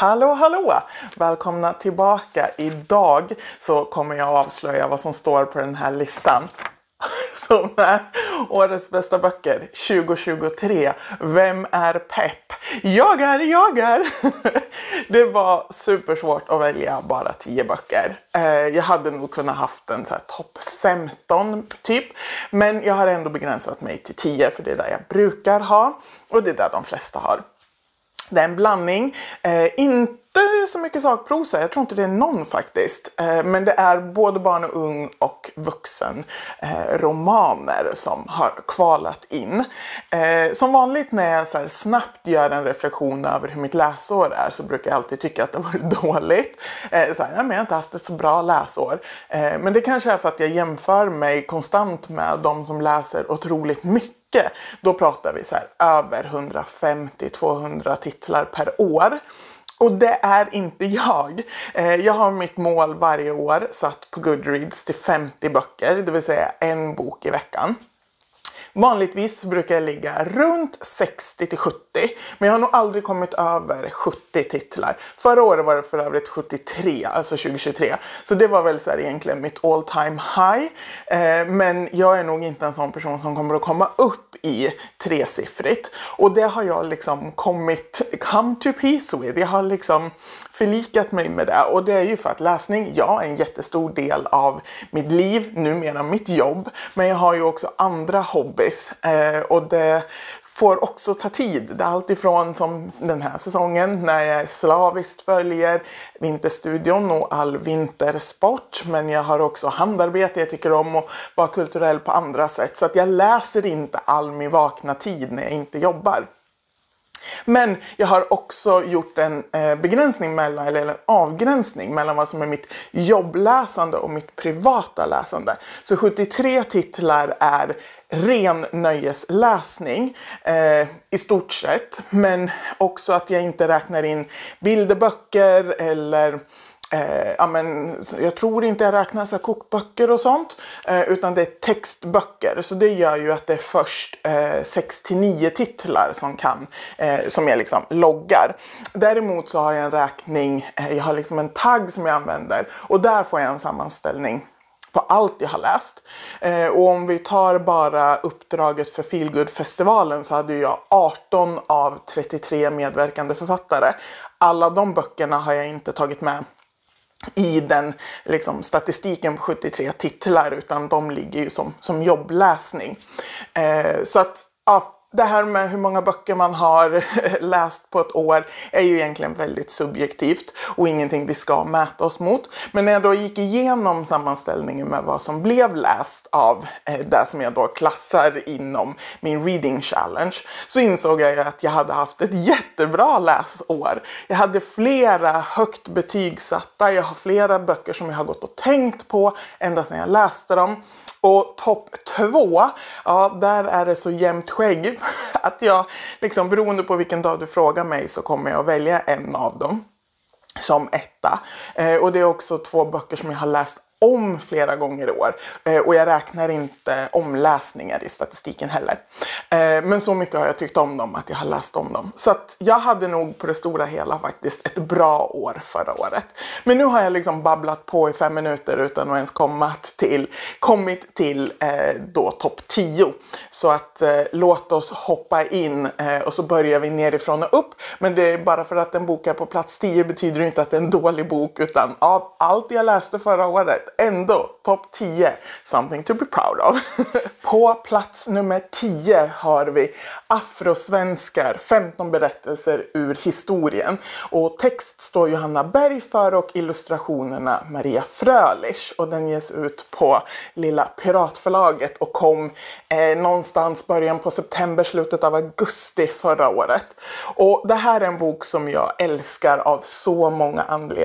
Hallå hallå! Välkomna tillbaka. Idag så kommer jag avslöja vad som står på den här listan. Som är årets bästa böcker 2023. Vem är pepp? Jag är, jag är! Det var supersvårt att välja bara 10 böcker. Eh, jag hade nog kunnat haft en topp 15 typ. Men jag har ändå begränsat mig till 10 för det är där jag brukar ha. Och det är där de flesta har. Det är en blandning. Eh, inte så mycket sakprosa, jag tror inte det är någon faktiskt. Eh, men det är både barn och ung och vuxen eh, romaner som har kvalat in. Eh, som vanligt när jag så snabbt gör en reflektion över hur mitt läsår är så brukar jag alltid tycka att det var dåligt. Så här, men jag har inte haft ett så bra läsår. Men det kanske är för att jag jämför mig konstant med de som läser otroligt mycket mycket. Då pratar vi så här, över 150-200 titlar per år. Och det är inte jag. Eh, jag har mitt mål varje år satt på Goodreads till 50 böcker, det vill säga en bok i veckan. Vanligtvis brukar jag ligga runt 60 till 70, men jag har nog aldrig kommit över 70 titlar. Förra året var det för övrigt 73, alltså 2023. Så det var väl så här egentligen mitt all time high. Eh, men jag är nog inte en sån person som kommer att komma upp i tresiffrigt. Och det har jag liksom kommit, come to peace with. Jag har liksom förlikat mig med det. Och det är ju för att läsning, ja, är en jättestor del av mitt liv, numera mitt jobb. Men jag har ju också andra hobbys. Eh, och det får också ta tid. Det är alltifrån som den här säsongen när jag slaviskt följer Vinterstudion och all vintersport. Men jag har också handarbete, jag tycker om att vara kulturell på andra sätt. Så att jag läser inte all min vakna tid när jag inte jobbar. Men jag har också gjort en eh, begränsning mellan, eller en avgränsning mellan vad som är mitt jobbläsande och mitt privata läsande. Så 73 titlar är ren nöjesläsning eh, i stort sett. Men också att jag inte räknar in bilderböcker eller Eh, ja, men, jag tror inte jag räknar så kokböcker och sånt. Eh, utan det är textböcker. Så det gör ju att det är först eh, 6 9 titlar som, kan, eh, som jag liksom loggar. Däremot så har jag en räkning, eh, jag har liksom en tagg som jag använder. Och där får jag en sammanställning på allt jag har läst. Eh, och om vi tar bara uppdraget för Feelgood-festivalen så hade jag 18 av 33 medverkande författare. Alla de böckerna har jag inte tagit med i den liksom, statistiken på 73 titlar utan de ligger ju som, som jobbläsning. Eh, så att ja, det här med hur många böcker man har läst på ett år är ju egentligen väldigt subjektivt och ingenting vi ska mäta oss mot. Men när jag då gick igenom sammanställningen med vad som blev läst av eh, det som jag då klassar inom min reading challenge så insåg jag att jag hade haft ett jättebra läsår. Jag hade flera högt betygsatta, jag har flera böcker som jag har gått och tänkt på ända sedan jag läste dem. Och topp två, ja där är det så jämnt skägg att jag, liksom beroende på vilken dag du frågar mig så kommer jag välja en av dem som ett. Eh, och det är också två böcker som jag har läst om flera gånger i år. Eh, och jag räknar inte omläsningar i statistiken heller. Eh, men så mycket har jag tyckt om dem att jag har läst om dem. Så att jag hade nog på det stora hela faktiskt ett bra år förra året. Men nu har jag liksom babblat på i fem minuter utan att ens kommit till, kommit till eh, då topp 10. Så att eh, låt oss hoppa in eh, och så börjar vi nerifrån och upp. Men det är bara för att en bok är på plats 10 betyder det inte att det är en dålig bok utan av allt jag läste förra året ändå topp 10. Something to be proud of. På plats nummer 10 har vi Afrosvenskar, 15 berättelser ur historien. Och text står Johanna Berg för och illustrationerna Maria Frölich. Och den ges ut på Lilla Piratförlaget och kom eh, någonstans början på september, slutet av augusti förra året. Och det här är en bok som jag älskar av så många anledningar.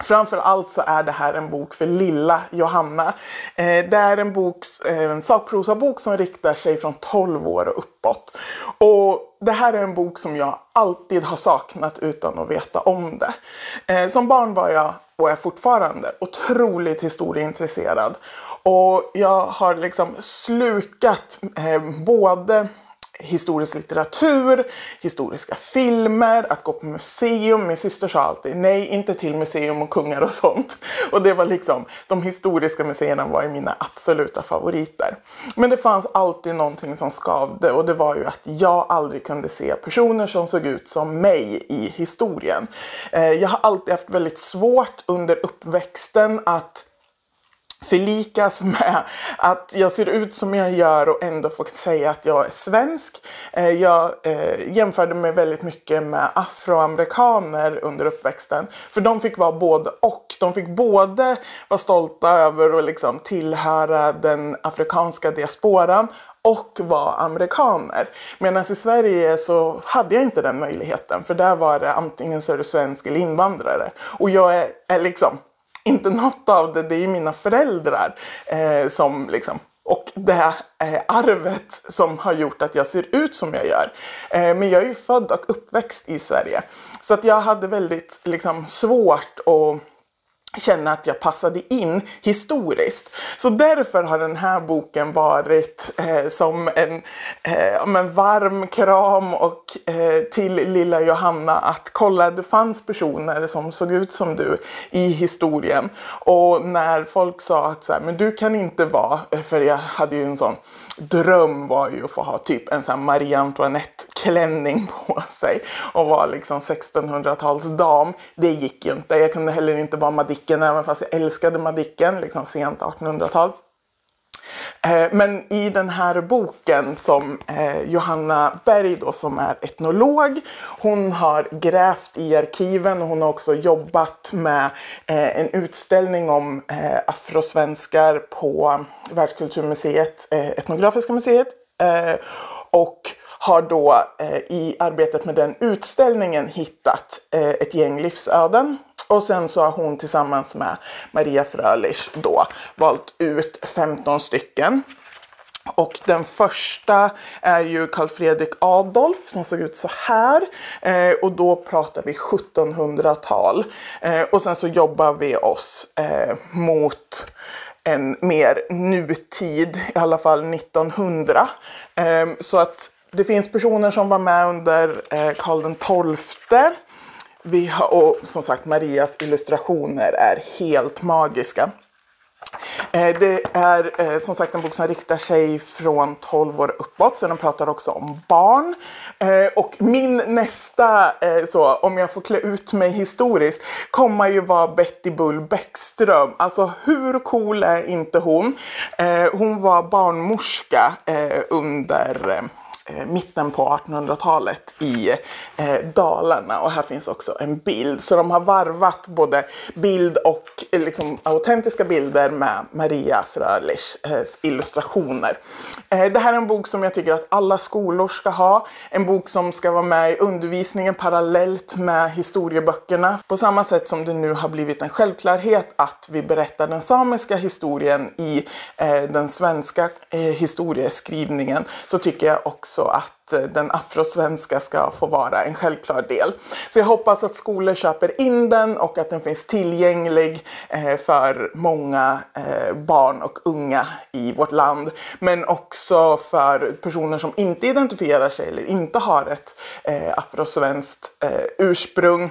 Framför allt så är det här en bok för lilla Johanna. Eh, det är en, boks, eh, en sakprosabok som riktar sig från 12 år och uppåt. Och det här är en bok som jag alltid har saknat utan att veta om det. Eh, som barn var jag, och är fortfarande, otroligt historieintresserad. Och jag har liksom slukat eh, både historisk litteratur, historiska filmer, att gå på museum. Min syster sa alltid nej, inte till museum och kungar och sånt. Och det var liksom, de historiska museerna var ju mina absoluta favoriter. Men det fanns alltid någonting som skavde och det var ju att jag aldrig kunde se personer som såg ut som mig i historien. Eh, jag har alltid haft väldigt svårt under uppväxten att förlikas med att jag ser ut som jag gör och ändå får säga att jag är svensk. Eh, jag eh, jämförde mig väldigt mycket med afroamerikaner under uppväxten. För de fick vara både och. De fick både vara stolta över att liksom tillhöra den afrikanska diasporan och vara amerikaner. Medan i Sverige så hade jag inte den möjligheten för där var det antingen så är du svensk eller invandrare. Och jag är, är liksom inte något av det, det är ju mina föräldrar eh, som liksom och det här eh, arvet som har gjort att jag ser ut som jag gör. Eh, men jag är ju född och uppväxt i Sverige. Så att jag hade väldigt liksom, svårt att känna att jag passade in historiskt. Så därför har den här boken varit eh, som en, eh, en varm kram och eh, till lilla Johanna att kolla, det fanns personer som såg ut som du i historien. Och när folk sa att så här, men du kan inte vara, eh, för jag hade ju en sån dröm var ju att få ha typ en sån Marie Antoinette klänning på sig och vara liksom 1600-talsdam. Det gick ju inte. Jag kunde heller inte vara Madicken även fast jag älskade Madicken, liksom sent 1800-tal. Eh, men i den här boken som eh, Johanna Berg då som är etnolog, hon har grävt i arkiven och hon har också jobbat med eh, en utställning om afrosvenskar på Världskulturmuseet, Etnografiska museet. Och har då i arbetet med den utställningen hittat ett gäng livsöden och sen så har hon tillsammans med Maria Frölich då valt ut 15 stycken. Och den första är ju Karl Fredrik Adolf som såg ut så här. Eh, och då pratar vi 1700-tal. Eh, och sen så jobbar vi oss eh, mot en mer nutid, i alla fall 1900. Eh, så att det finns personer som var med under eh, Karl XII vi har, och som sagt, Marias illustrationer är helt magiska. Eh, det är eh, som sagt en bok som riktar sig från 12 år uppåt, så den pratar också om barn. Eh, och min nästa, så, om jag får klä ut mig historiskt, kommer ju vara Betty Bull Bäckström. Alltså hur cool är inte hon? Hon var barnmorska under Eh, mitten på 1800-talet i eh, Dalarna och här finns också en bild. Så de har varvat både bild och eh, liksom, autentiska bilder med Maria Frölichs eh, illustrationer. Eh, det här är en bok som jag tycker att alla skolor ska ha. En bok som ska vara med i undervisningen parallellt med historieböckerna. På samma sätt som det nu har blivit en självklarhet att vi berättar den samiska historien i eh, den svenska eh, historieskrivningen så tycker jag också också att eh, den afrosvenska ska få vara en självklar del. Så jag hoppas att skolor köper in den och att den finns tillgänglig eh, för många eh, barn och unga i vårt land. Men också för personer som inte identifierar sig eller inte har ett afrosvenskt ursprung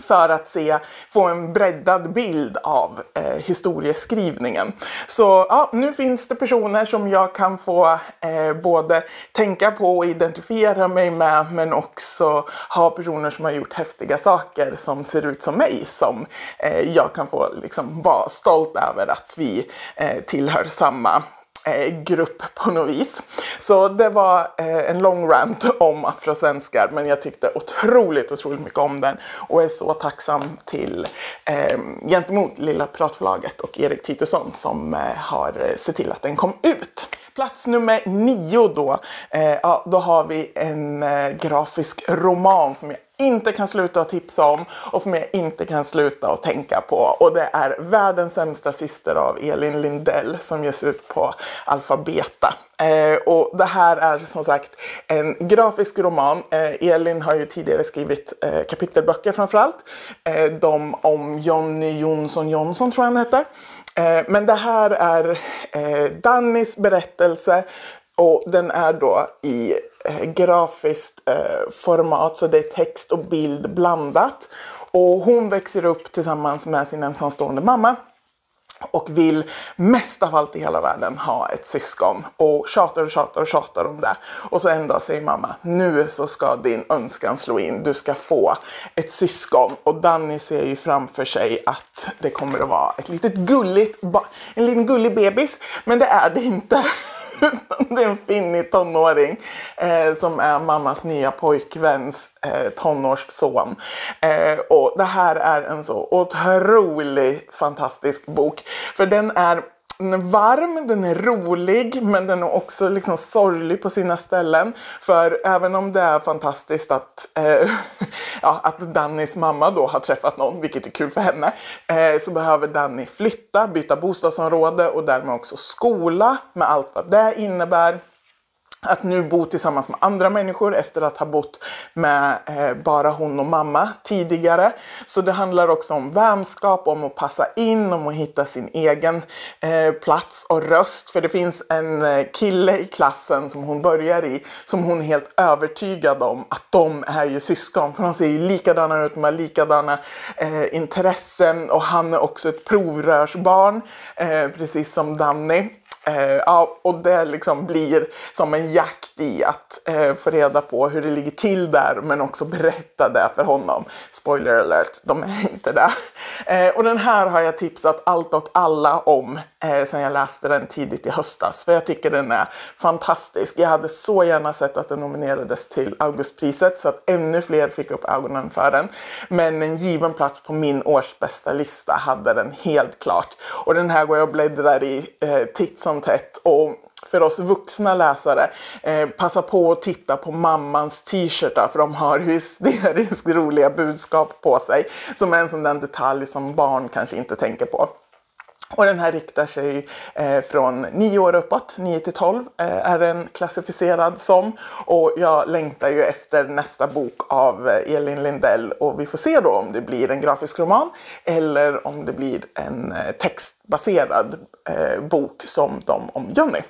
för att se, få en breddad bild av eh, historieskrivningen. Så ja, nu finns det personer som jag kan få eh, både tänka på och identifiera mig med men också ha personer som har gjort häftiga saker som ser ut som mig som eh, jag kan få liksom, vara stolt över att vi eh, tillhör samma Eh, grupp på något vis. Så det var eh, en lång rant om afrosvenskar men jag tyckte otroligt, otroligt mycket om den och är så tacksam till eh, gentemot Lilla Piratförlaget och Erik Titusson som eh, har eh, sett till att den kom ut. Plats nummer nio då, eh, ja, då har vi en eh, grafisk roman som jag inte kan sluta att tipsa om och som jag inte kan sluta att tänka på. Och det är Världens sämsta syster av Elin Lindell som ges ut på Alfabeta. Eh, och det här är som sagt en grafisk roman. Eh, Elin har ju tidigare skrivit eh, kapitelböcker framförallt. Eh, de om Jonny Jonsson Jonsson tror jag han heter. Eh, men det här är eh, Dannys berättelse och den är då i eh, grafiskt eh, format, så det är text och bild blandat. Och hon växer upp tillsammans med sin ensamstående mamma och vill mest av allt i hela världen ha ett syskon och tjatar och tjatar och tjatar om det. Och så en dag säger mamma, nu så ska din önskan slå in, du ska få ett syskon. Och Danny ser ju framför sig att det kommer att vara ett litet gulligt, en liten gullig bebis, men det är det inte. det är en finnig tonåring eh, som är mammas nya pojkväns eh, tonårsson. Eh, och det här är en så otrolig fantastisk bok. För den är den är varm, den är rolig, men den är också liksom sorglig på sina ställen. För även om det är fantastiskt att, eh, ja, att Dannys mamma då har träffat någon, vilket är kul för henne, eh, så behöver Danny flytta, byta bostadsområde och därmed också skola med allt vad det innebär att nu bo tillsammans med andra människor efter att ha bott med eh, bara hon och mamma tidigare. Så det handlar också om vänskap, om att passa in, om att hitta sin egen eh, plats och röst. För det finns en eh, kille i klassen som hon börjar i som hon är helt övertygad om att de är ju syskon. För de ser ju likadana ut, de har likadana eh, intressen och han är också ett provrörsbarn, eh, precis som Danny. Eh, och det liksom blir som en jakt i att eh, få reda på hur det ligger till där men också berätta det för honom. Spoiler alert, de är inte där. Eh, och den här har jag tipsat allt och alla om eh, sen jag läste den tidigt i höstas för jag tycker den är fantastisk. Jag hade så gärna sett att den nominerades till Augustpriset så att ännu fler fick upp ögonen för den. Men en given plats på min årsbästa lista hade den helt klart. Och den här går jag och bläddrar i eh, titt som tätt och för oss vuxna läsare, eh, passa på att titta på mammans t-shirtar för de har hysteriskt roliga budskap på sig. Som är en sån där detalj som barn kanske inte tänker på. Och den här riktar sig eh, från 9 år uppåt, 9 till 12 eh, är den klassificerad som. Och jag längtar ju efter nästa bok av eh, Elin Lindell och vi får se då om det blir en grafisk roman eller om det blir en eh, textbaserad eh, bok som de om Jonny.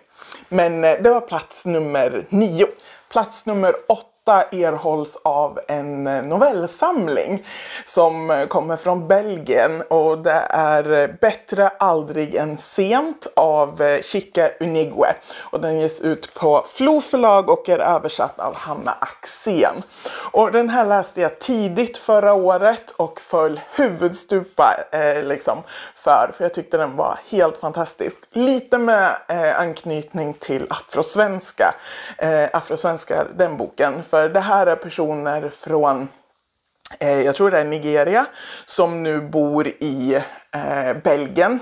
Men eh, det var plats nummer 9. Plats nummer 8 erhålls av en eh, novellsamling som eh, kommer från Belgien och det är eh, Bättre aldrig än sent av Chica Unigue och den ges ut på Flo förlag och är översatt av Hanna Axén. Och den här läste jag tidigt förra året och föll huvudstupa eh, liksom för, för jag tyckte den var helt fantastisk. Lite med eh, anknytning till afrosvenska, eh, afrosvenskar, den boken, för det här är personer från eh, jag tror det är Nigeria, som nu bor i eh, Belgien.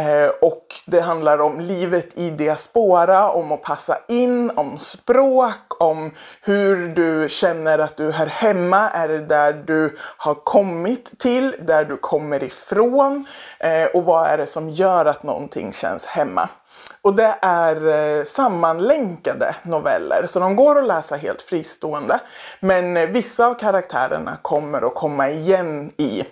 Eh, och det handlar om livet i diaspora, om att passa in, om språk, om hur du känner att du hör hemma. Är det där du har kommit till, där du kommer ifrån? Eh, och vad är det som gör att någonting känns hemma? Och det är eh, sammanlänkade noveller, så de går att läsa helt fristående. Men eh, vissa av karaktärerna kommer att komma igen i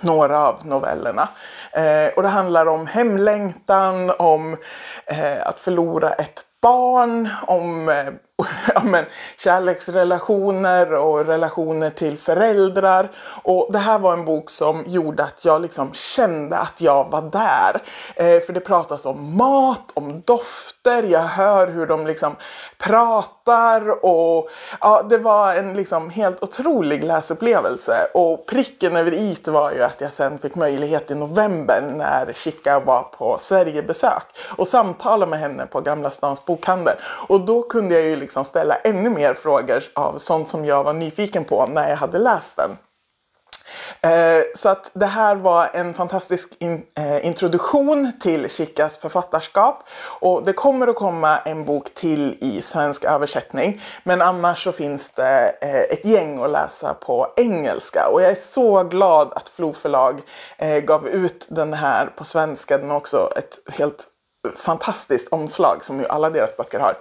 några av novellerna. Eh, och det handlar om hemlängtan, om eh, att förlora ett barn, om eh, ja, men, kärleksrelationer och relationer till föräldrar. Och det här var en bok som gjorde att jag liksom kände att jag var där. Eh, för det pratas om mat, om dofter, jag hör hur de liksom pratar och ja, det var en liksom helt otrolig läsupplevelse. Och pricken över i var ju att jag sen fick möjlighet i november när Chica var på Sverigebesök och samtala med henne på Gamla Stans bokhandel. Och då kunde jag ju liksom ställa ännu mer frågor av sånt som jag var nyfiken på när jag hade läst den. Eh, så att det här var en fantastisk in, eh, introduktion till Chicas författarskap och det kommer att komma en bok till i svensk översättning men annars så finns det eh, ett gäng att läsa på engelska och jag är så glad att Flo förlag eh, gav ut den här på svenska. Den har också ett helt fantastiskt omslag som ju alla deras böcker har.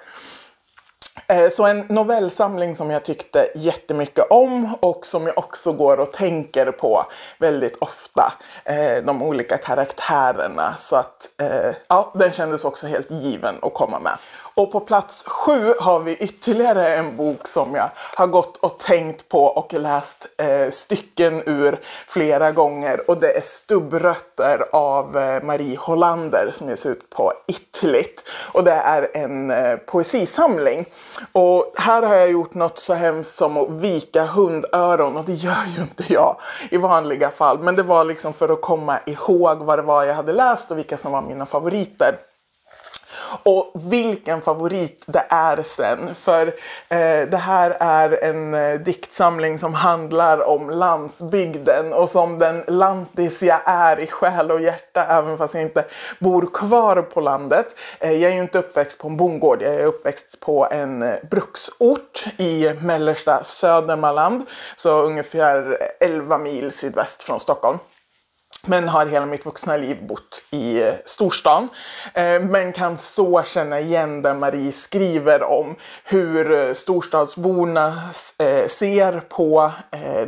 Eh, så en novellsamling som jag tyckte jättemycket om och som jag också går och tänker på väldigt ofta. Eh, de olika karaktärerna. Så att eh, ja, den kändes också helt given att komma med. Och på plats sju har vi ytterligare en bok som jag har gått och tänkt på och läst eh, stycken ur flera gånger. Och det är Stubbrötter av eh, Marie Hollander som ges ut på Itlit. Och det är en eh, poesisamling. Och här har jag gjort något så hemskt som att vika hundöron och det gör ju inte jag i vanliga fall. Men det var liksom för att komma ihåg vad det var jag hade läst och vilka som var mina favoriter. Och vilken favorit det är sen. För eh, det här är en eh, diktsamling som handlar om landsbygden och som den lantis jag är i själ och hjärta även fast jag inte bor kvar på landet. Eh, jag är ju inte uppväxt på en bondgård, jag är uppväxt på en eh, bruksort i mellersta Södermanland. Så ungefär 11 mil sydväst från Stockholm. Men har hela mitt vuxna liv bott i eh, storstan. Eh, men kan så känna igen där Marie skriver om hur eh, storstadsborna ser på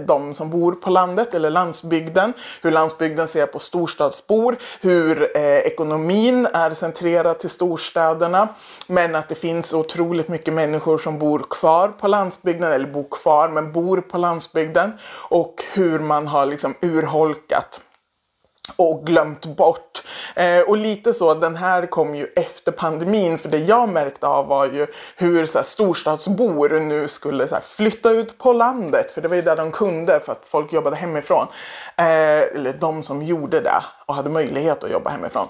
de som bor på landet eller landsbygden. Hur landsbygden ser på storstadsbor. Hur ekonomin är centrerad till storstäderna. Men att det finns otroligt mycket människor som bor kvar på landsbygden, eller bor kvar men bor på landsbygden. Och hur man har liksom urholkat och glömt bort. Eh, och lite så, den här kom ju efter pandemin för det jag märkte av var ju hur så här, storstadsbor nu skulle så här, flytta ut på landet för det var ju där de kunde för att folk jobbade hemifrån. Eh, eller de som gjorde det och hade möjlighet att jobba hemifrån.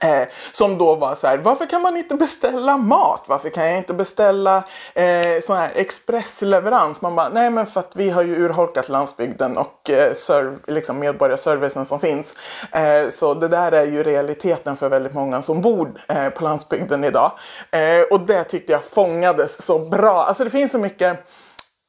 Eh, som då var så här, varför kan man inte beställa mat? Varför kan jag inte beställa eh, sån här expressleverans? Man bara, nej men för att vi har ju urholkat landsbygden och eh, serv, liksom medborgarservicen som finns. Eh, så det där är ju realiteten för väldigt många som bor eh, på landsbygden idag. Eh, och det tyckte jag fångades så bra. Alltså det finns så mycket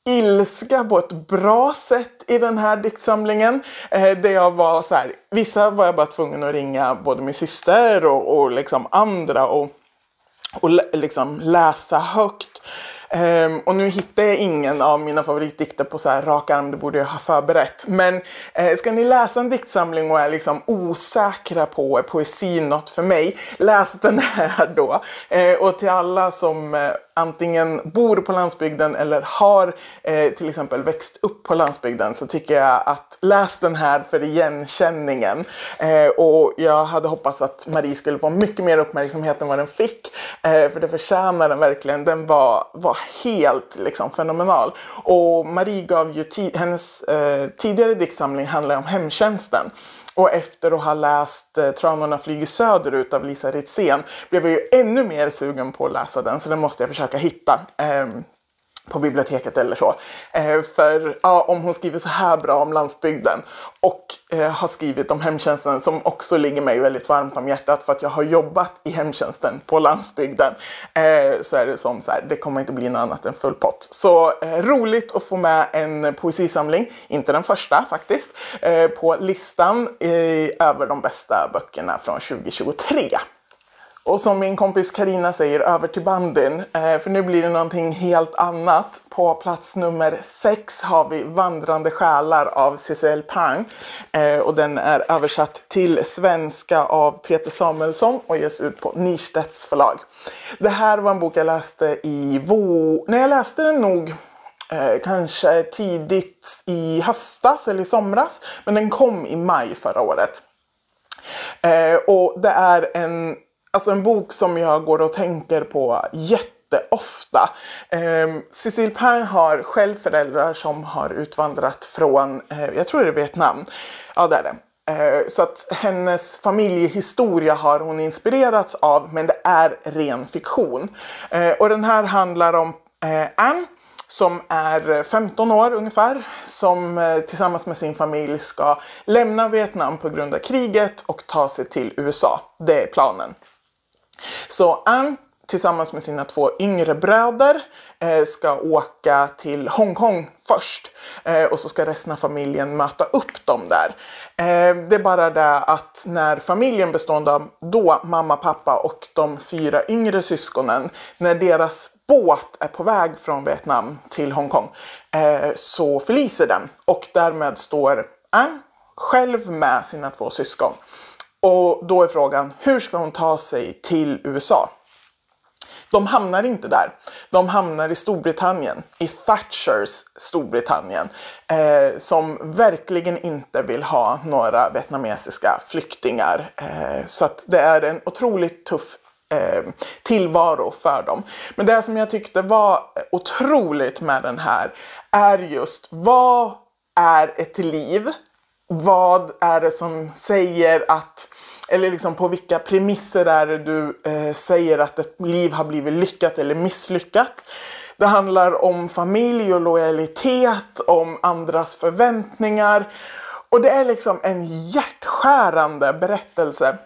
ilska på ett bra sätt i den här diktsamlingen. Eh, där jag var så här, vissa var jag bara tvungen att ringa både min syster och, och liksom andra och, och liksom läsa högt. Um, och nu hittar jag ingen av mina favoritdikter på så här rak arm, det borde jag ha förberett. Men uh, ska ni läsa en diktsamling och är liksom osäkra på är poesin något för mig, läs den här då. Uh, och till alla som eh, antingen bor på landsbygden eller har eh, till exempel växt upp på landsbygden så tycker jag att läs den här för igenkänningen. Eh, och jag hade hoppats att Marie skulle få mycket mer uppmärksamhet än vad den fick. Eh, för det förtjänar den verkligen. Den var, var helt liksom, fenomenal. Och Marie gav ju hennes eh, tidigare diktsamling handlar om hemtjänsten. Och efter att ha läst eh, Tranorna flyger söderut av Lisa Ritzén blev jag ju ännu mer sugen på att läsa den så den måste jag försöka hitta. Ehm, på biblioteket eller så. Eh, för ja, om hon skriver så här bra om landsbygden och eh, har skrivit om hemtjänsten som också ligger mig väldigt varmt om hjärtat för att jag har jobbat i hemtjänsten på landsbygden eh, så är det som så här, det kommer inte bli något annat än full pott. Så eh, roligt att få med en poesisamling, inte den första faktiskt, eh, på listan över de bästa böckerna från 2023. Och som min kompis Karina säger, över till bandyn. Eh, för nu blir det någonting helt annat. På plats nummer sex har vi Vandrande själar av Cécile Pang. Eh, och den är översatt till svenska av Peter Samuelsson och ges ut på Nirstedts förlag. Det här var en bok jag läste i vår... Nej, jag läste den nog Eh, kanske tidigt i höstas eller i somras. Men den kom i maj förra året. Eh, och det är en alltså en bok som jag går och tänker på jätteofta. Eh, Cécile Pang har själv föräldrar som har utvandrat från, eh, jag tror det är Vietnam. Ja, det är det. Eh, så att hennes familjehistoria har hon inspirerats av men det är ren fiktion. Eh, och den här handlar om eh, Anne som är 15 år ungefär, som eh, tillsammans med sin familj ska lämna Vietnam på grund av kriget och ta sig till USA. Det är planen. Så Ann tillsammans med sina två yngre bröder eh, ska åka till Hongkong först. Eh, och så ska resten av familjen möta upp dem där. Eh, det är bara det att när familjen bestående av då mamma, pappa och de fyra yngre syskonen, när deras båt är på väg från Vietnam till Hongkong eh, så förliser den och därmed står Ann själv med sina två syskon. Och då är frågan, hur ska hon ta sig till USA? de hamnar inte där. De hamnar i Storbritannien, i Thatchers Storbritannien, eh, som verkligen inte vill ha några vietnamesiska flyktingar. Eh, så att det är en otroligt tuff eh, tillvaro för dem. Men det som jag tyckte var otroligt med den här är just vad är ett liv? Vad är det som säger att eller liksom på vilka premisser är det du eh, säger att ett liv har blivit lyckat eller misslyckat. Det handlar om familj och lojalitet, om andras förväntningar. Och det är liksom en hjärtskärande berättelse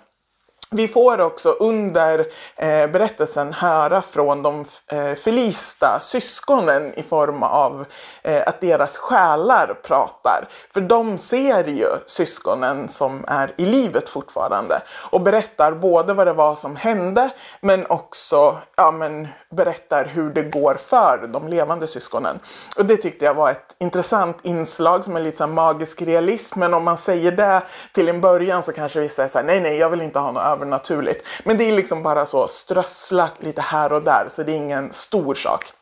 vi får också under eh, berättelsen höra från de eh, förlista syskonen i form av eh, att deras själar pratar. För de ser ju syskonen som är i livet fortfarande och berättar både vad det var som hände men också ja, men, berättar hur det går för de levande syskonen. Och det tyckte jag var ett intressant inslag som är lite så magisk realism. Men om man säger det till en början så kanske vissa är såhär, nej nej jag vill inte ha något övernaturligt. Men det är liksom bara så strösslat lite här och där så det är ingen stor sak.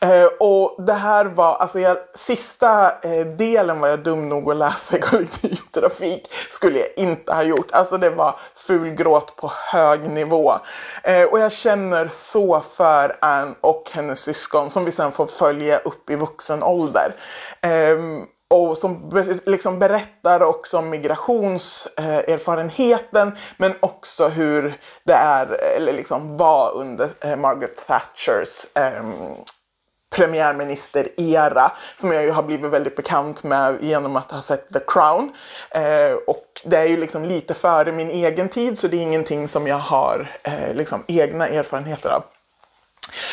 Eh, och det här var, alltså jag, sista eh, delen var jag dum nog att läsa i kollektivtrafik. Skulle jag inte ha gjort. Alltså det var fulgråt på hög nivå. Eh, och jag känner så för Anne och hennes syskon som vi sen får följa upp i vuxen ålder. Ehm, och som be liksom berättar också om migrationserfarenheten men också hur det är, eller liksom var under eh, Margaret Thatchers eh, premiärminister-era som jag ju har blivit väldigt bekant med genom att ha sett The Crown. Eh, och det är ju liksom lite före min egen tid så det är ingenting som jag har eh, liksom egna erfarenheter av.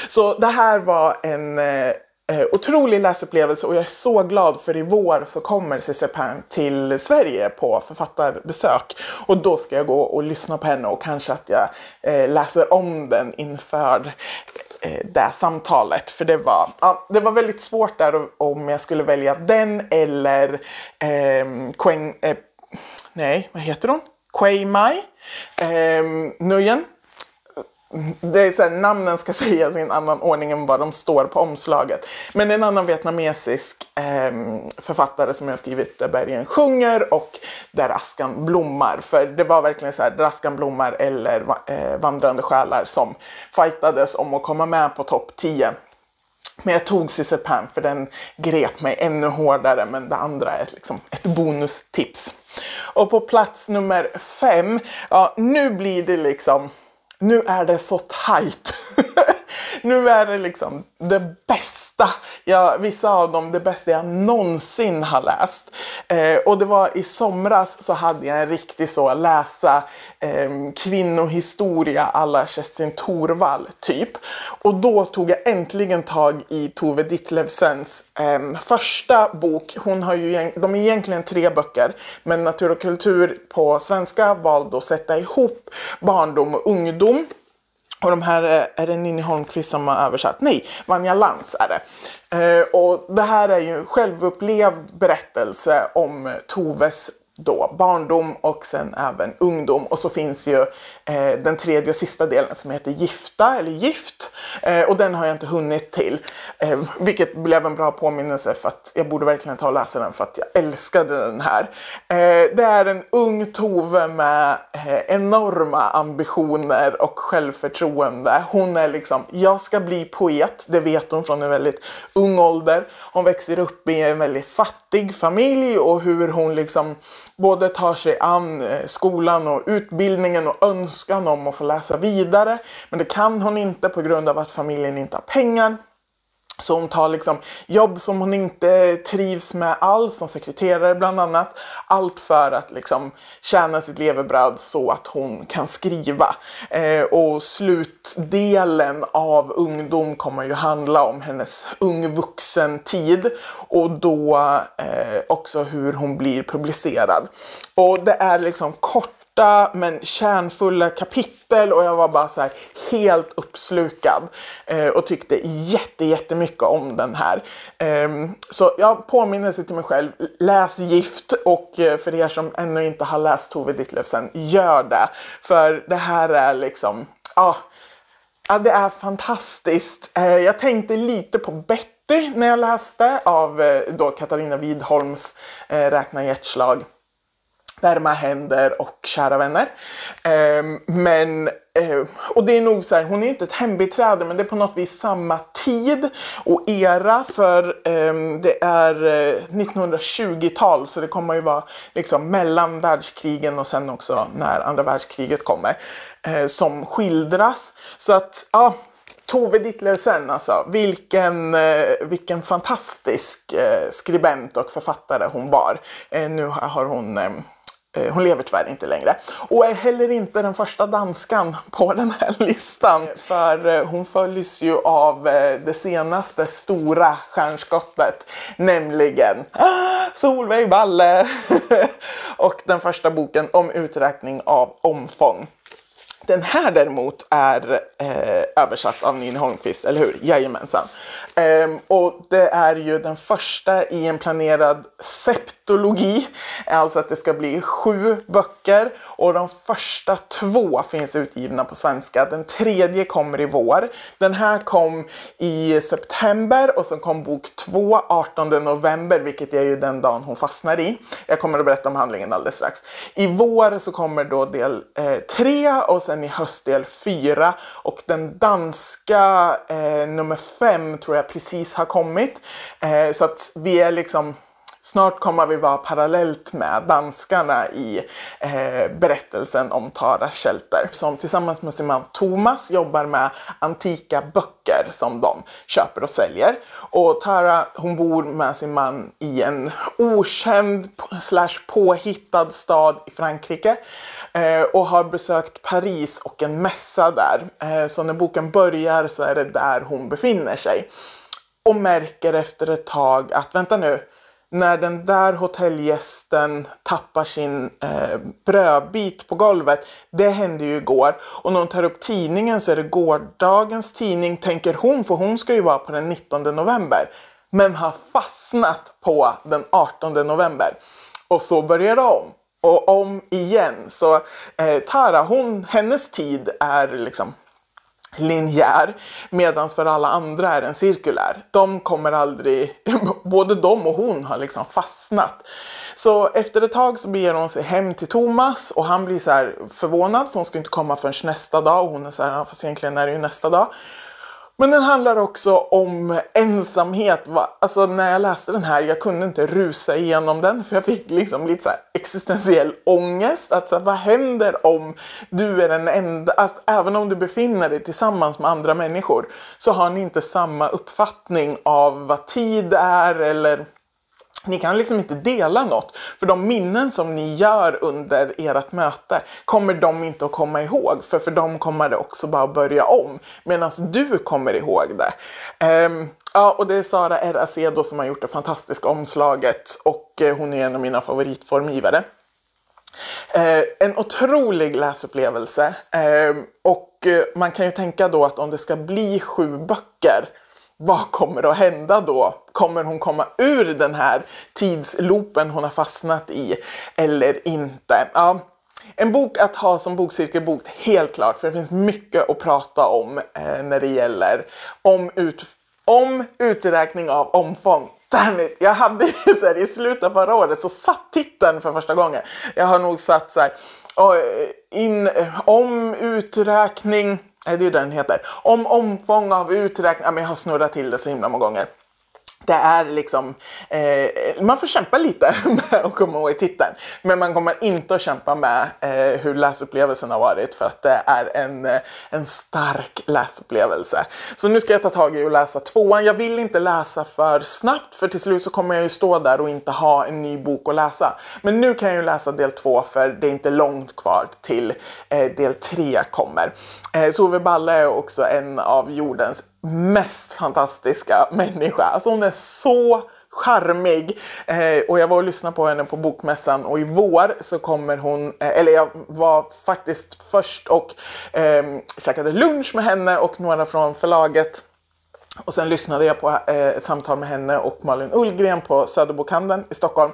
Så det här var en eh, eh, otrolig läsupplevelse och jag är så glad för i vår så kommer Cissi Pang till Sverige på författarbesök. Och då ska jag gå och lyssna på henne och kanske att jag eh, läser om den inför eh, det samtalet. För det var, ja, det var väldigt svårt där om jag skulle välja den eller eh, Queng, eh, nej, vad heter hon? Quay Mai, eh, Nguyen det är så här, namnen ska sägas i en annan ordning än vad de står på omslaget. Men en annan vietnamesisk eh, författare som jag har skrivit Där bergen sjunger och Där askan blommar. För det var verkligen så här, Där askan blommar eller eh, Vandrande själar som fightades om att komma med på topp 10. Men jag tog Cissi Pan för den grep mig ännu hårdare men det andra är liksom ett bonustips. Och på plats nummer fem, ja nu blir det liksom nu är det så tight. nu är det liksom det bästa, jag, vissa av dem det bästa jag någonsin har läst. Eh, och det var i somras så hade jag en riktig så läsa eh, kvinnohistoria alla Kerstin Thorvall typ. Och då tog jag äntligen tag i Tove Ditlevsens eh, första bok. Hon har ju, de är egentligen tre böcker, men Natur och kultur på svenska valde att sätta ihop barndom och ungdom. Och de här eh, är det Ninni Holmqvist som har översatt. Nej, Vanja Lantz är det. Eh, och det här är ju en självupplevd berättelse om Toves då barndom och sen även ungdom. Och så finns ju eh, den tredje och sista delen som heter Gifta eller Gift. Eh, och den har jag inte hunnit till. Eh, vilket blev en bra påminnelse för att jag borde verkligen ta och läsa den för att jag älskade den här. Eh, det är en ung Tove med eh, enorma ambitioner och självförtroende. Hon är liksom, jag ska bli poet, det vet hon från en väldigt ung ålder. Hon växer upp i en väldigt fattig familj och hur hon liksom både tar sig an eh, skolan och utbildningen och önskan om att få läsa vidare. Men det kan hon inte på grund av att familjen inte har pengar. Så hon tar liksom jobb som hon inte trivs med alls, som sekreterare bland annat. Allt för att liksom tjäna sitt levebröd så att hon kan skriva. Eh, och slutdelen av ungdom kommer ju handla om hennes ungvuxen tid och då eh, också hur hon blir publicerad. Och det är liksom kort korta men kärnfulla kapitel och jag var bara så här helt uppslukad eh, och tyckte jätte, jättemycket om den här. Eh, så jag påminnelse till mig själv, läs Gift och eh, för er som ännu inte har läst Tove Ditlevsen, gör det. För det här är liksom, ja, Ja, det är fantastiskt. Eh, jag tänkte lite på Betty när jag läste av eh, då Katarina Widholms eh, Räkna hjärtslag Värma händer och kära vänner. Ehm, men, eh, och det är nog så här, hon är inte ett hembiträde men det är på något vis samma tid och era för ehm, det är eh, 1920-tal så det kommer ju vara liksom mellan världskrigen och sen också när andra världskriget kommer eh, som skildras. Så att, ja, Tove Ditlevsen alltså, vilken, eh, vilken fantastisk skribent och författare hon var. Nu har hon ehm, Eh, hon lever tyvärr inte längre. Och är heller inte den första danskan på den här listan. För eh, hon följs ju av eh, det senaste stora stjärnskottet. Nämligen Solveig Balle! och den första boken om uträkning av omfång. Den här däremot är eh, översatt av Nina Holmqvist, eller hur? Jajamensan. Ehm, och det är ju den första i en planerad septologi. Alltså att det ska bli sju böcker och de första två finns utgivna på svenska. Den tredje kommer i vår. Den här kom i september och sen kom bok två 18 november, vilket är ju den dagen hon fastnar i. Jag kommer att berätta om handlingen alldeles strax. I vår så kommer då del eh, tre och sen i höst del fyra och den danska eh, nummer fem tror jag precis har kommit. Eh, så att vi är liksom Snart kommer vi vara parallellt med danskarna i eh, berättelsen om Tara Shelter som tillsammans med sin man Thomas jobbar med antika böcker som de köper och säljer. Och Tara hon bor med sin man i en okänd slash påhittad stad i Frankrike eh, och har besökt Paris och en mässa där. Eh, så när boken börjar så är det där hon befinner sig och märker efter ett tag att vänta nu när den där hotellgästen tappar sin eh, brödbit på golvet. Det hände ju igår. Och när hon tar upp tidningen så är det gårdagens tidning, tänker hon, för hon ska ju vara på den 19 november. Men har fastnat på den 18 november. Och så börjar det om. Och om igen. Så eh, Tara, hon, hennes tid är liksom linjär medan för alla andra är den cirkulär. De kommer aldrig, både de och hon har liksom fastnat. Så efter ett tag så beger hon sig hem till Thomas och han blir så här förvånad för hon ska inte komma förrän nästa dag och hon är så här, fast egentligen är det ju nästa dag. Men den handlar också om ensamhet. Alltså när jag läste den här, jag kunde inte rusa igenom den för jag fick liksom lite så existentiell ångest. Att så här, vad händer om du är den enda, att även om du befinner dig tillsammans med andra människor så har ni inte samma uppfattning av vad tid är eller ni kan liksom inte dela något, för de minnen som ni gör under ert möte kommer de inte att komma ihåg, för för dem kommer det också bara börja om, medan du kommer ihåg det. Um, ja, och det är Sara R. Acedo som har gjort det fantastiska omslaget och eh, hon är en av mina favoritformgivare. Uh, en otrolig läsupplevelse uh, och eh, man kan ju tänka då att om det ska bli sju böcker vad kommer att hända då? Kommer hon komma ur den här tidsloopen hon har fastnat i eller inte? Ja, en bok att ha som bokcirkelbok, helt klart, för det finns mycket att prata om eh, när det gäller om, ut, om uträkning av omfång. Dammit, jag hade så här, i slutet av förra året så satt titeln för första gången. Jag har nog satt så här, in, om uträkning det är ju den heter. Om omfång av uträkning. jag har snurrat till det så himla många gånger det är liksom, eh, man får kämpa lite med att komma ihåg titeln. Men man kommer inte att kämpa med eh, hur läsupplevelsen har varit för att det är en, eh, en stark läsupplevelse. Så nu ska jag ta tag i och läsa tvåan. Jag vill inte läsa för snabbt för till slut så kommer jag ju stå där och inte ha en ny bok att läsa. Men nu kan jag ju läsa del två för det är inte långt kvar till eh, del tre kommer. Eh, Solveig Balle är också en av jordens mest fantastiska människa. Alltså hon är så charmig. Eh, och jag var och lyssnade på henne på bokmässan och i vår så kommer hon, eh, eller jag var faktiskt först och eh, käkade lunch med henne och några från förlaget. Och sen lyssnade jag på eh, ett samtal med henne och Malin Ullgren på Söderbokhandeln i Stockholm.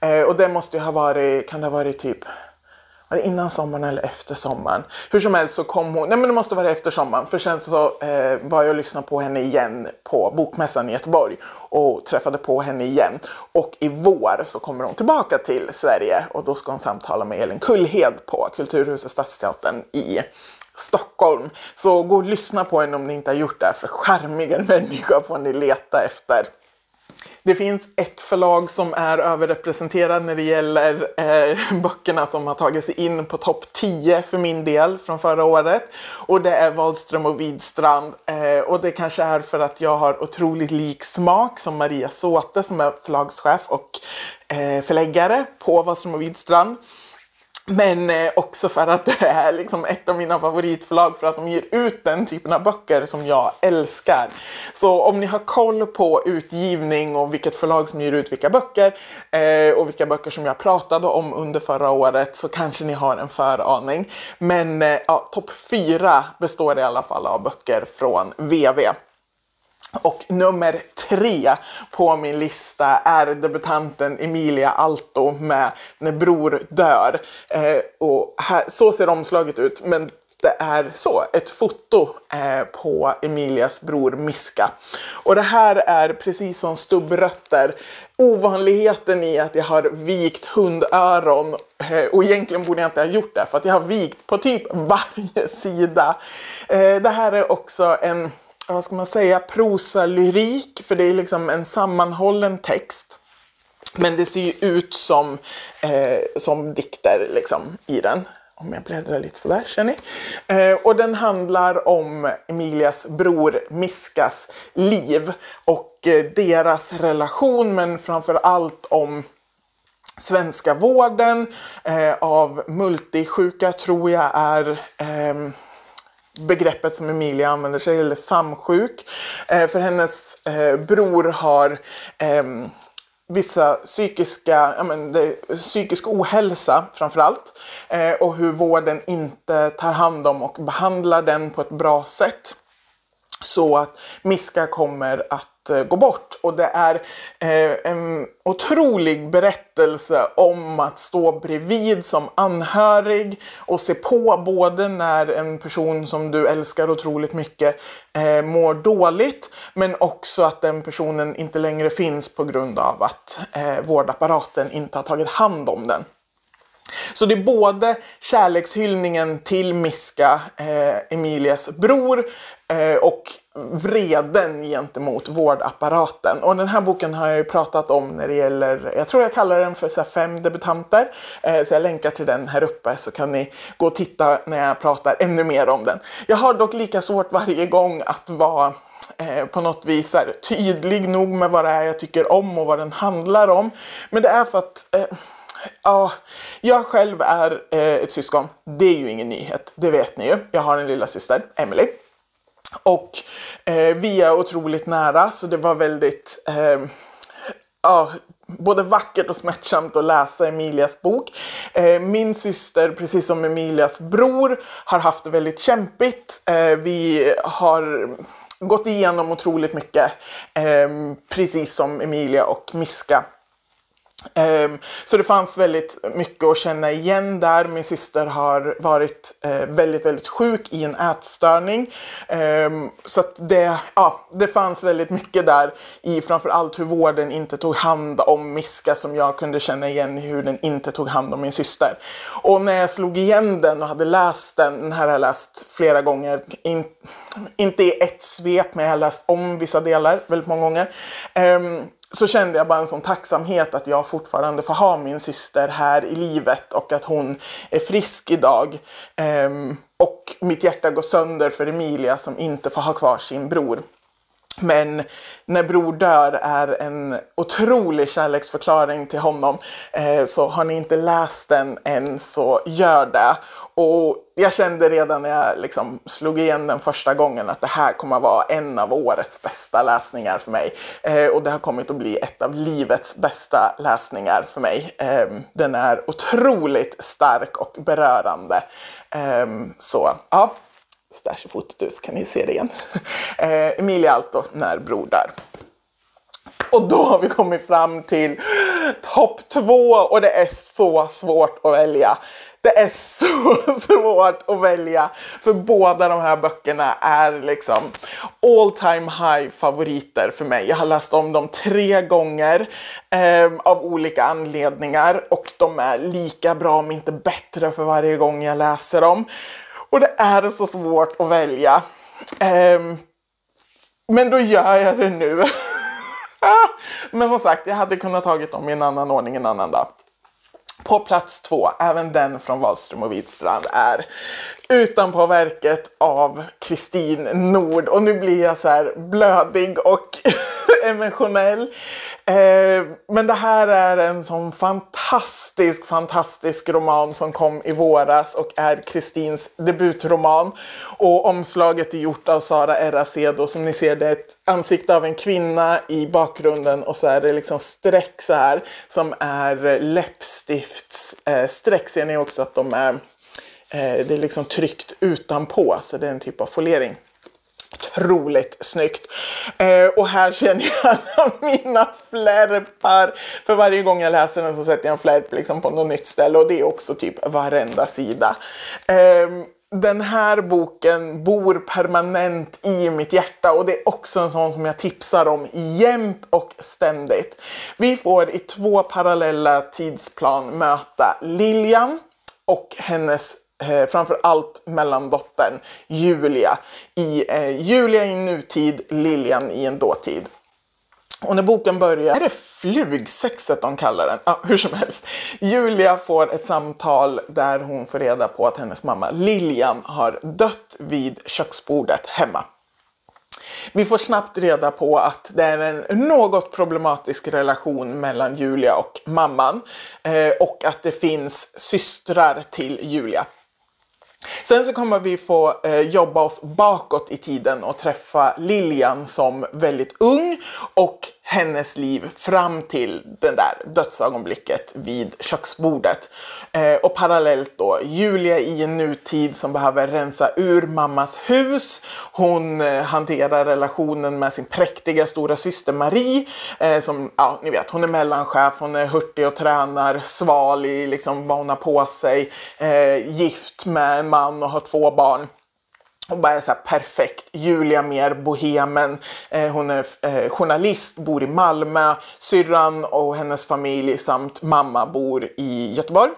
Eh, och det måste ju ha varit, kan det ha varit typ var det innan sommaren eller efter sommaren? Hur som helst så kom hon, nej men det måste vara efter sommaren för sen så eh, var jag och lyssnade på henne igen på Bokmässan i Göteborg och träffade på henne igen. Och i vår så kommer hon tillbaka till Sverige och då ska hon samtala med Elin Kullhed på Kulturhuset Stadsteatern i Stockholm. Så gå och lyssna på henne om ni inte har gjort det, för charmigare människa får ni leta efter. Det finns ett förlag som är överrepresenterad när det gäller eh, böckerna som har tagit sig in på topp 10 för min del från förra året. Och det är Wahlström och Widstrand. Eh, och det kanske är för att jag har otroligt lik smak som Maria Såte som är förlagschef och eh, förläggare på Wahlström och Widstrand. Men eh, också för att det är liksom ett av mina favoritförlag för att de ger ut den typen av böcker som jag älskar. Så om ni har koll på utgivning och vilket förlag som ger ut vilka böcker eh, och vilka böcker som jag pratade om under förra året så kanske ni har en föraning. Men eh, ja, topp fyra består i alla fall av böcker från VV. Och nummer tre på min lista är debutanten Emilia Alto med När bror dör. Eh, och här, så ser omslaget ut, men det är så, ett foto eh, på Emilias bror Miska. Och det här är precis som stubbrötter ovanligheten i att jag har vikt hundöron eh, och egentligen borde jag inte ha gjort det för att jag har vikt på typ varje sida. Eh, det här är också en Eh, vad ska man säga, prosalyrik, för det är liksom en sammanhållen text. Men det ser ju ut som, eh, som dikter liksom, i den. Om jag bläddrar lite sådär, känner ni? Eh, och den handlar om Emilias bror Miskas liv och eh, deras relation, men framför allt om svenska vården eh, av multisjuka tror jag är eh, begreppet som Emilia använder sig, eller samsjuk. Eh, för hennes eh, bror har eh, vissa psykiska, ja, men det, psykisk ohälsa framförallt. Eh, och hur vården inte tar hand om och behandlar den på ett bra sätt. Så att Miska kommer att att eh, gå bort. Och det är eh, en otrolig berättelse om att stå bredvid som anhörig och se på både när en person som du älskar otroligt mycket eh, mår dåligt men också att den personen inte längre finns på grund av att eh, vårdapparaten inte har tagit hand om den. Så det är både kärlekshyllningen till Miska, eh, Emilias bror, Eh, och vreden gentemot vårdapparaten. Och den här boken har jag ju pratat om när det gäller, jag tror jag kallar den för så fem debutanter. Eh, så jag länkar till den här uppe så kan ni gå och titta när jag pratar ännu mer om den. Jag har dock lika svårt varje gång att vara eh, på något vis är tydlig nog med vad det är jag tycker om och vad den handlar om. Men det är för att Ja, jag själv är ett syskon. Det är ju ingen nyhet, det vet ni ju. Jag har en lilla syster, Emily. Och eh, vi är otroligt nära så det var väldigt eh, ja, både vackert och smärtsamt att läsa Emilias bok. Eh, min syster, precis som Emilias bror, har haft det väldigt kämpigt. Eh, vi har gått igenom otroligt mycket, eh, precis som Emilia och Miska. Ehm, så det fanns väldigt mycket att känna igen där. Min syster har varit eh, väldigt, väldigt sjuk i en ätstörning. Ehm, så att det, ja, det fanns väldigt mycket där i framförallt hur vården inte tog hand om Miska som jag kunde känna igen i hur den inte tog hand om min syster. Och när jag slog igen den och hade läst den, den här har jag läst flera gånger, in, inte i ett svep men jag har läst om vissa delar väldigt många gånger ehm, så kände jag bara en sån tacksamhet att jag fortfarande får ha min syster här i livet och att hon är frisk idag. Ehm, och mitt hjärta går sönder för Emilia som inte får ha kvar sin bror. Men När bror dör är en otrolig kärleksförklaring till honom. Eh, så har ni inte läst den än så gör det. Och jag kände redan när jag liksom slog igen den första gången att det här kommer att vara en av årets bästa läsningar för mig. Eh, och det har kommit att bli ett av livets bästa läsningar för mig. Eh, den är otroligt stark och berörande. Eh, så ja, stash i ser fotot ut så kan ni se det igen. Eh, Emilia Alto, alltså När bror dör. Och då har vi kommit fram till topp två och det är så svårt att välja. Det är så svårt att välja för båda de här böckerna är liksom all time high favoriter för mig. Jag har läst om dem tre gånger eh, av olika anledningar och de är lika bra om inte bättre för varje gång jag läser dem. Och det är så svårt att välja. Um, men då gör jag det nu. Men som sagt, jag hade kunnat tagit dem i en annan ordning en annan dag. På plats två, även den från Wahlström och Widstrand, är Utanpå verket av Kristin Nord. Och nu blir jag så här blödig och emotionell. Eh, men det här är en sån fantastisk, fantastisk roman som kom i våras och är Kristins debutroman. Och omslaget är gjort av Sara Erracedo Som ni ser det är ett ansikte av en kvinna i bakgrunden och så är det liksom streck så här som är läppstiftsstreck. Eh, ser ni också att de är Eh, det är liksom tryckt utanpå, så det är en typ av folering. Otroligt snyggt. Eh, och här känner jag alla mina flärpar. För varje gång jag läser den så sätter jag en flärp liksom på något nytt ställe och det är också typ varenda sida. Eh, den här boken bor permanent i mitt hjärta och det är också en sån som jag tipsar om jämt och ständigt. Vi får i två parallella tidsplan möta Lilian och hennes eh, framför allt mellandottern Julia i eh, Julia i nutid, Lilian i en dåtid. Och när boken börjar är det flugsexet de kallar den. Ja, hur som helst. Julia får ett samtal där hon får reda på att hennes mamma Lilian har dött vid köksbordet hemma. Vi får snabbt reda på att det är en något problematisk relation mellan Julia och mamman eh, och att det finns systrar till Julia. Sen så kommer vi få eh, jobba oss bakåt i tiden och träffa Lilian som väldigt ung och hennes liv fram till det där dödsögonblicket vid köksbordet. Eh, och parallellt då Julia i en nutid som behöver rensa ur mammas hus. Hon eh, hanterar relationen med sin präktiga stora syster Marie eh, som, ja ni vet, hon är mellanchef, hon är hurtig och tränar, sval i liksom vad hon har på sig, eh, gift med en man och har två barn. Hon bara är så perfekt. Julia mer bohemen. Eh, hon är eh, journalist, bor i Malmö. Syrran och hennes familj samt mamma bor i Göteborg.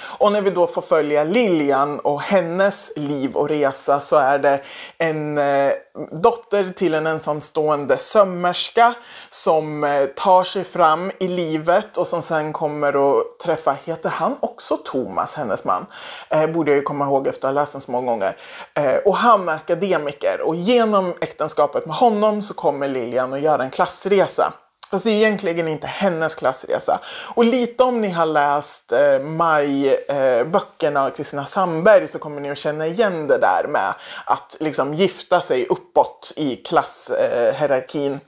Och när vi då får följa Lilian och hennes liv och resa så är det en eh, dotter till en ensamstående sömmerska som eh, tar sig fram i livet och som sen kommer att träffa, heter han också Thomas, hennes man? Eh, borde jag ju komma ihåg efter att ha läst den så många gånger. Eh, och han är akademiker och genom äktenskapet med honom så kommer Lilian att göra en klassresa. Fast det är egentligen inte hennes klassresa. Och lite om ni har läst eh, Maj-böckerna eh, av Kristina Sandberg så kommer ni att känna igen det där med att liksom gifta sig uppåt i klasshierarkin. Eh,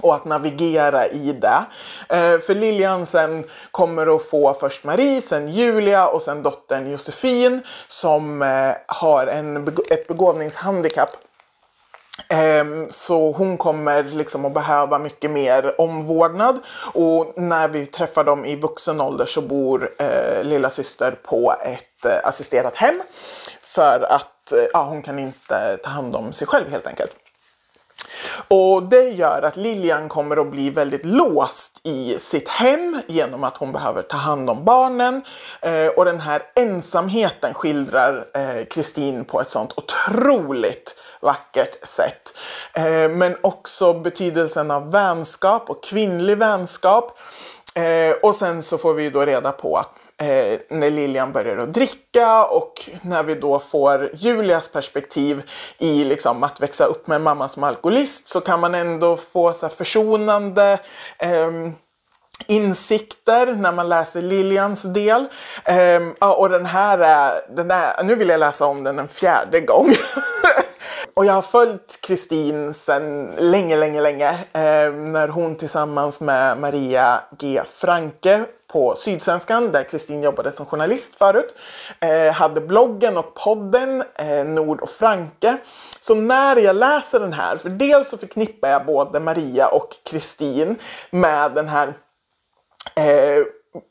och att navigera i det. Eh, för Lilian sen kommer att få först Marie, sen Julia och sen dottern Josefin som eh, har en, ett begåvningshandikapp Ehm, så hon kommer liksom att behöva mycket mer omvårdnad och när vi träffar dem i vuxen ålder så bor eh, lilla syster på ett eh, assisterat hem för att eh, ja, hon kan inte ta hand om sig själv helt enkelt. Och det gör att Lilian kommer att bli väldigt låst i sitt hem genom att hon behöver ta hand om barnen. Eh, och den här ensamheten skildrar eh, Kristin eh, på ett sånt otroligt vackert sätt. Eh, men också betydelsen av vänskap och kvinnlig vänskap. Eh, och sen så får vi då reda på att eh, när Lilian börjar att dricka och när vi då får Julias perspektiv i liksom att växa upp med mamma som alkoholist så kan man ändå få så här försonande eh, insikter när man läser Lilians del. Eh, och den här är, den är, nu vill jag läsa om den en fjärde gång. och jag har följt Kristin sedan länge, länge, länge. Eh, när hon tillsammans med Maria G. Franke på Sydsvenskan där Kristin jobbade som journalist förut. Eh, hade bloggen och podden eh, Nord och Franke. Så när jag läser den här, för dels så förknippar jag både Maria och Kristin med den här eh,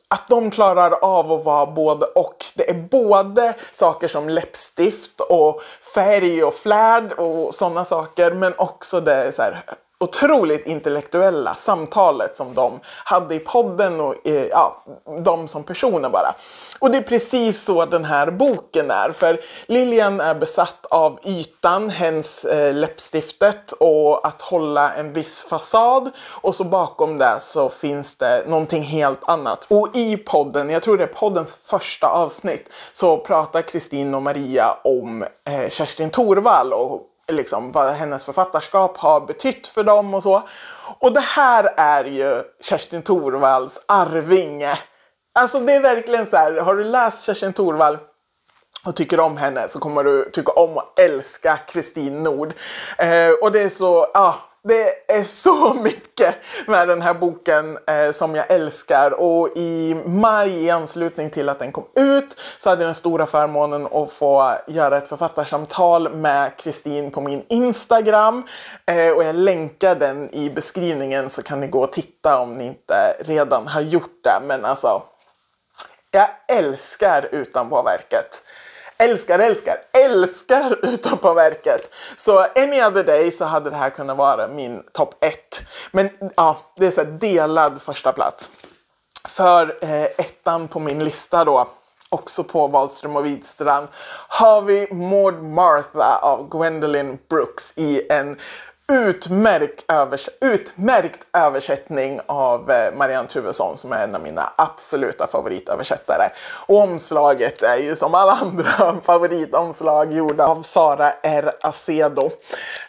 att de klarar av att vara både och. Det är både saker som läppstift och färg och flärd och sådana saker men också det så här, otroligt intellektuella samtalet som de hade i podden och eh, ja, de som personer bara. Och det är precis så den här boken är. För Lilian är besatt av ytan, hens eh, läppstiftet och att hålla en viss fasad. Och så bakom det så finns det någonting helt annat. Och i podden, jag tror det är poddens första avsnitt, så pratar Kristin och Maria om eh, Kerstin Torvall och liksom, vad hennes författarskap har betytt för dem och så. Och det här är ju Kerstin Thorvalls Arvinge. Alltså det är verkligen så här, har du läst Kerstin Thorvall och tycker om henne så kommer du tycka om och älska Kristin Nord. Eh, och det är så, ja, ah, det är så mycket med den här boken eh, som jag älskar. Och i maj i anslutning till att den kom ut så hade jag den stora förmånen att få göra ett författarsamtal med Kristin på min Instagram. Eh, och jag länkar den i beskrivningen så kan ni gå och titta om ni inte redan har gjort det. Men alltså jag älskar Utanpåverket älskar, älskar, älskar utanpåverket. Så any other day så hade det här kunnat vara min topp 1. Men ja, det är så delad första plats. För eh, ettan på min lista då, också på Wahlström och Widstrand, har vi Maud Martha av Gwendolyn Brooks i en utmärkt, övers utmärkt översättning av eh, Marianne Tuvesson som är en av mina absoluta favoritöversättare. Och omslaget är ju som alla andra favoritomslag gjorda av Sara R. Acedo.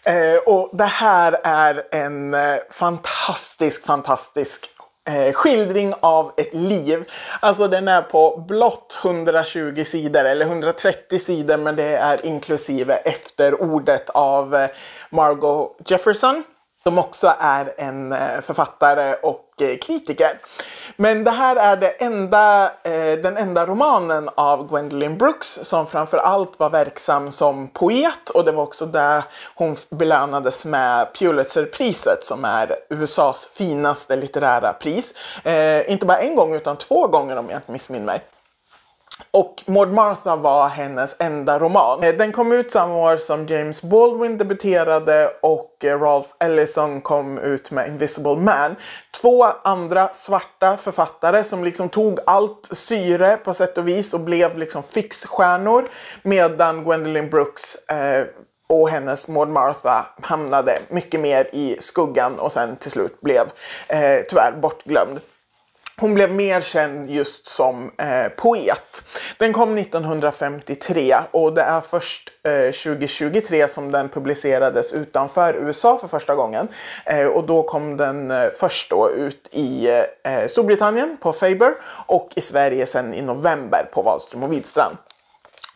Eh, och det här är en eh, fantastisk, fantastisk eh, skildring av ett liv. Alltså den är på blott 120 sidor, eller 130 sidor, men det är inklusive efterordet av eh, Margot Jefferson som också är en eh, författare och eh, kritiker. Men det här är det enda, eh, den enda romanen av Gwendolyn Brooks som framförallt var verksam som poet och det var också där hon belönades med Pulitzerpriset som är USAs finaste litterära pris. Eh, inte bara en gång utan två gånger om jag inte missminner mig. Och Maud Martha var hennes enda roman. Eh, den kom ut samma år som James Baldwin debuterade och eh, Ralph Ellison kom ut med Invisible Man. Två andra svarta författare som liksom tog allt syre på sätt och vis och blev liksom fixstjärnor. Medan Gwendolyn Brooks eh, och hennes Maud Martha hamnade mycket mer i skuggan och sen till slut blev eh, tyvärr bortglömd. Hon blev mer känd just som eh, poet. Den kom 1953 och det är först eh, 2023 som den publicerades utanför USA för första gången. Eh, och då kom den eh, först då ut i eh, Storbritannien på Faber och i Sverige sen i november på Wahlström och Widstrand.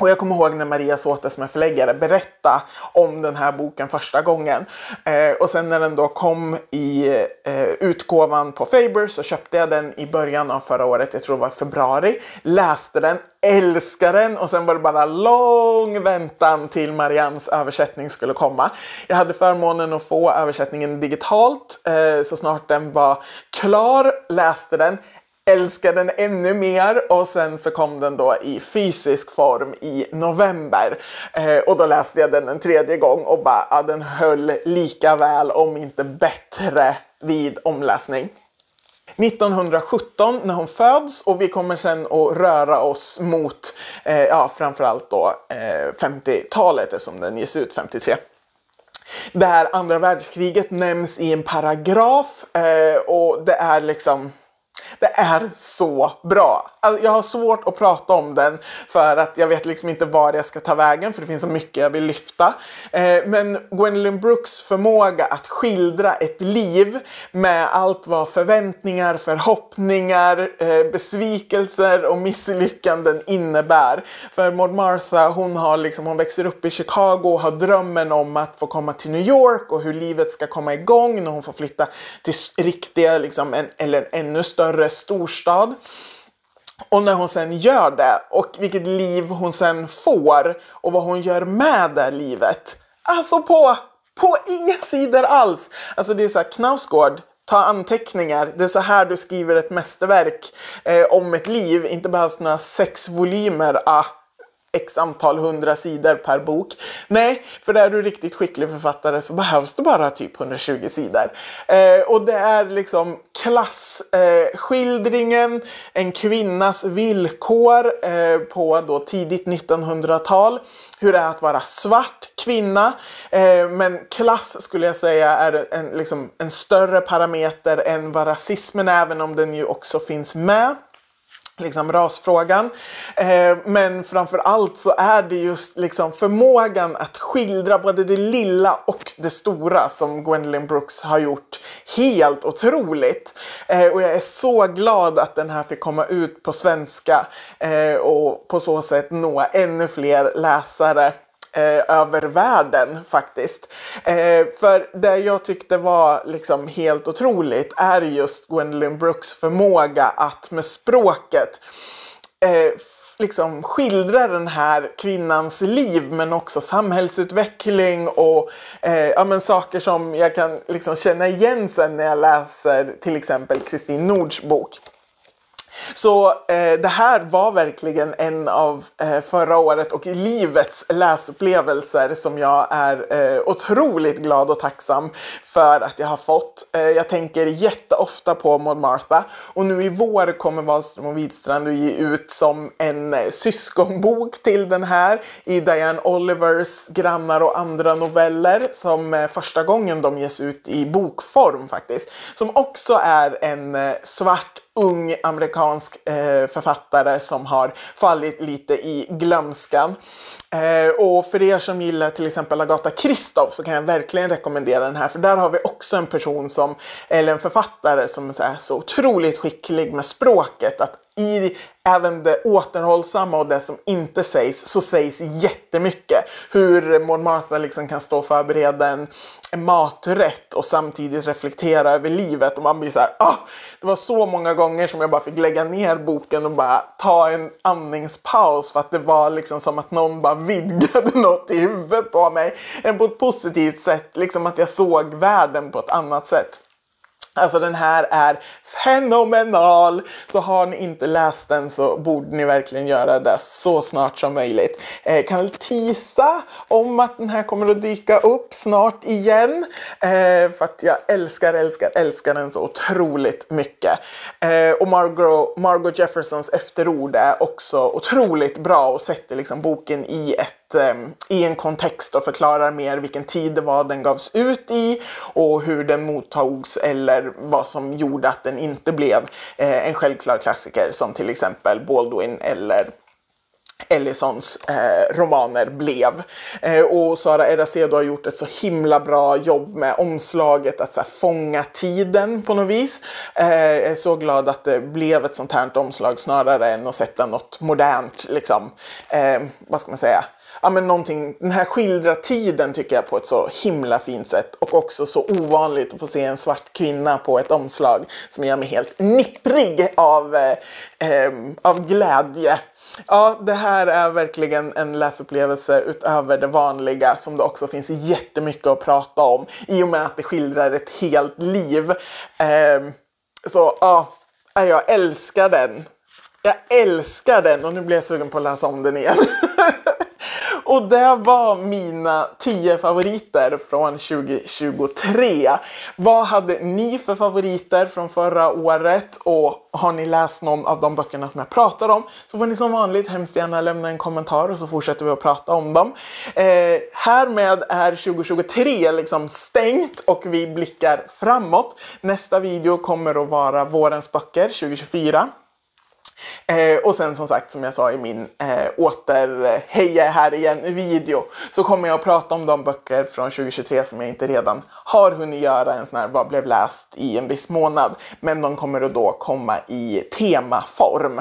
Och jag kommer ihåg när Maria Såte som är förläggare berättade om den här boken första gången. Eh, och sen när den då kom i eh, utgåvan på Faber så köpte jag den i början av förra året, jag tror det var februari. Läste den, älskade den och sen var det bara lång väntan till Marians översättning skulle komma. Jag hade förmånen att få översättningen digitalt eh, så snart den var klar, läste den älskade den ännu mer och sen så kom den då i fysisk form i november. Eh, och då läste jag den en tredje gång och bara, ja, den höll lika väl om inte bättre vid omläsning. 1917 när hon föds och vi kommer sen att röra oss mot eh, ja, framförallt då eh, 50-talet eftersom den ges ut 53. Där andra världskriget nämns i en paragraf eh, och det är liksom det är så bra. Alltså, jag har svårt att prata om den för att jag vet liksom inte var jag ska ta vägen för det finns så mycket jag vill lyfta. Eh, men Gwendolyn Brooks förmåga att skildra ett liv med allt vad förväntningar, förhoppningar, eh, besvikelser och misslyckanden innebär. För Maud Martha, hon, har liksom, hon växer upp i Chicago och har drömmen om att få komma till New York och hur livet ska komma igång när hon får flytta till riktiga, liksom, en, eller en ännu större storstad. Och när hon sen gör det och vilket liv hon sen får och vad hon gör med det livet. Alltså på, på inga sidor alls. Alltså det är så här, Knausgård, ta anteckningar. Det är så här du skriver ett mästerverk eh, om ett liv. Inte behövs några sex volymer. Ah, x antal hundra sidor per bok. Nej, för är du riktigt skicklig författare så behövs det bara typ 120 sidor. Eh, och det är liksom klasskildringen, eh, en kvinnas villkor eh, på då tidigt 1900-tal. Hur det är att vara svart kvinna. Eh, men klass skulle jag säga är en, liksom, en större parameter än vad rasismen är, även om den ju också finns med liksom rasfrågan. Eh, men framför allt så är det just liksom förmågan att skildra både det lilla och det stora som Gwendolyn Brooks har gjort helt otroligt. Eh, och jag är så glad att den här fick komma ut på svenska eh, och på så sätt nå ännu fler läsare eh, över världen faktiskt. Eh, för det jag tyckte var liksom helt otroligt är just Gwendolyn Brooks förmåga att med språket eh, liksom skildra den här kvinnans liv men också samhällsutveckling och eh, ja, men saker som jag kan liksom känna igen sen när jag läser till exempel Kristin Nords bok. Så eh, det här var verkligen en av eh, förra året och livets läsupplevelser som jag är eh, otroligt glad och tacksam för att jag har fått. Eh, jag tänker jätteofta på Maud Martha och nu i vår kommer Wahlström och Widstrand att ge ut som en eh, syskonbok till den här i Diane Olivers Grannar och andra noveller som eh, första gången de ges ut i bokform faktiskt. Som också är en eh, svart ung amerikansk eh, författare som har fallit lite i glömskan. Eh, och för er som gillar till exempel Agatha Christoph så kan jag verkligen rekommendera den här för där har vi också en person som, eller en författare som är så, här, så otroligt skicklig med språket att i även det återhållsamma och det som inte sägs så sägs jättemycket. Hur Maud Martha liksom kan stå och förbereda en, maträtt och samtidigt reflektera över livet och man blir så här, ah, det var så många gånger som jag bara fick lägga ner boken och bara ta en andningspaus för att det var liksom som att någon bara vidgade något i huvudet på mig. På ett positivt sätt, liksom att jag såg världen på ett annat sätt. Alltså den här är fenomenal! Så har ni inte läst den så borde ni verkligen göra det så snart som möjligt. Eh, kan väl tisa om att den här kommer att dyka upp snart igen. Eh, för att jag älskar, älskar, älskar den så otroligt mycket. Eh, och Margot, Margot Jeffersons efterord är också otroligt bra och sätter liksom boken i ett Eh, i en kontext och förklarar mer vilken tid det var den gavs ut i och hur den mottogs eller vad som gjorde att den inte blev eh, en självklar klassiker som till exempel Baldwin eller Ellisons eh, romaner blev. Eh, och Sara Eracedo har gjort ett så himla bra jobb med omslaget, att så här, fånga tiden på något vis. Eh, jag är så glad att det blev ett sånt här omslag snarare än att sätta något modernt, liksom, eh, vad ska man säga, ja, men någonting, den här skildrar tiden tycker jag på ett så himla fint sätt och också så ovanligt att få se en svart kvinna på ett omslag som gör mig helt nipprig av, eh, eh, av glädje. Ja, det här är verkligen en läsupplevelse utöver det vanliga som det också finns jättemycket att prata om i och med att det skildrar ett helt liv. Eh, så ja, jag älskar den. Jag älskar den och nu blir jag sugen på att läsa om den igen. Och det var mina 10 favoriter från 2023. Vad hade ni för favoriter från förra året? Och har ni läst någon av de böckerna som jag pratar om så får ni som vanligt hemskt gärna lämna en kommentar och så fortsätter vi att prata om dem. Eh, härmed är 2023 liksom stängt och vi blickar framåt. Nästa video kommer att vara vårens böcker 2024. Eh, och sen som sagt, som jag sa i min eh, åter eh, heja här igen video, så kommer jag att prata om de böcker från 2023 som jag inte redan har hunnit göra en sån här vad blev läst i en viss månad. Men de kommer att då komma i temaform.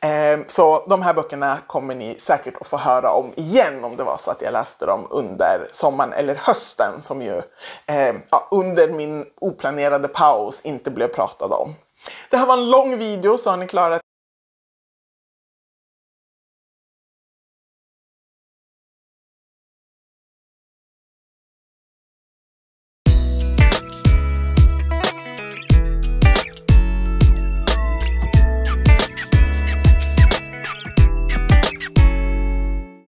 Eh, så de här böckerna kommer ni säkert att få höra om igen om det var så att jag läste dem under sommaren eller hösten som ju eh, ja, under min oplanerade paus inte blev pratad om. Det här var en lång video så har ni klarat